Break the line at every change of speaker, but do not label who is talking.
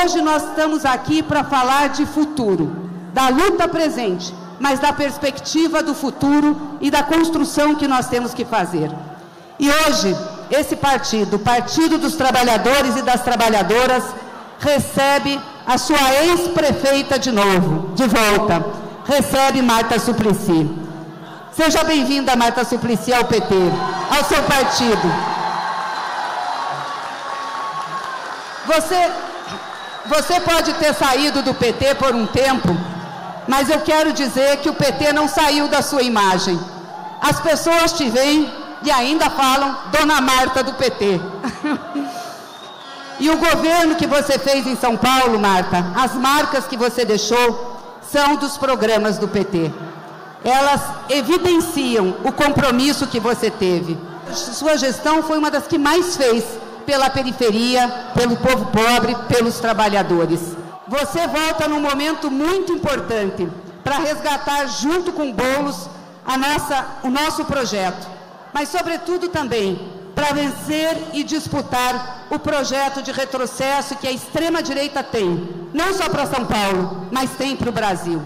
Hoje nós estamos aqui para falar de futuro, da luta presente, mas da perspectiva do futuro e da construção que nós temos que fazer. E hoje, esse partido, o Partido dos Trabalhadores e das Trabalhadoras, recebe a sua ex-prefeita de novo, de volta, recebe Marta Suplicy. Seja bem-vinda, Marta Suplicy, ao PT, ao seu partido. Você, você pode ter saído do PT por um tempo, mas eu quero dizer que o PT não saiu da sua imagem. As pessoas te veem e ainda falam Dona Marta do PT. e o governo que você fez em São Paulo, Marta, as marcas que você deixou são dos programas do PT. Elas evidenciam o compromisso que você teve. Sua gestão foi uma das que mais fez pela periferia, pelo povo pobre, pelos trabalhadores. Você volta num momento muito importante para resgatar junto com Bolos a nossa, o nosso projeto mas, sobretudo, também para vencer e disputar o projeto de retrocesso que a extrema-direita tem, não só para São Paulo, mas tem para o Brasil.